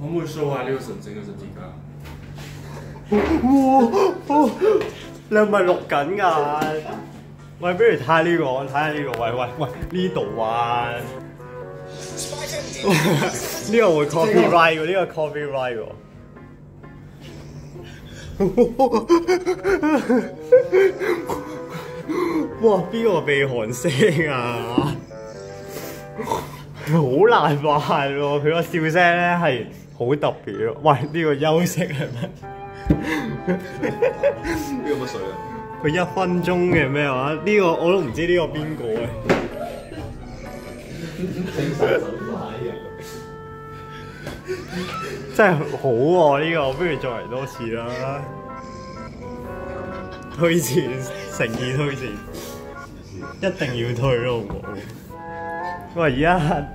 可唔可以 show 下呢個神聖嘅十字架？你係咪錄緊㗎？喂，不如睇下呢個，睇下呢個。喂喂喂，呢度啊！呢個會 copyright 喎，呢個 copyright 喎。哇！邊個鼻鼾聲啊？好難扮喎，佢個笑聲咧係好特別咯。喂，呢、個休息係咩？呢個乜水啊？佢一分鐘嘅咩話？呢、個我都唔知呢個邊個嘅。真係好喎、呢、個，不如再嚟多次啦。推薦，誠意推薦，一定要推咯，好唔好？喂，而家